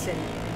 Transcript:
Watson.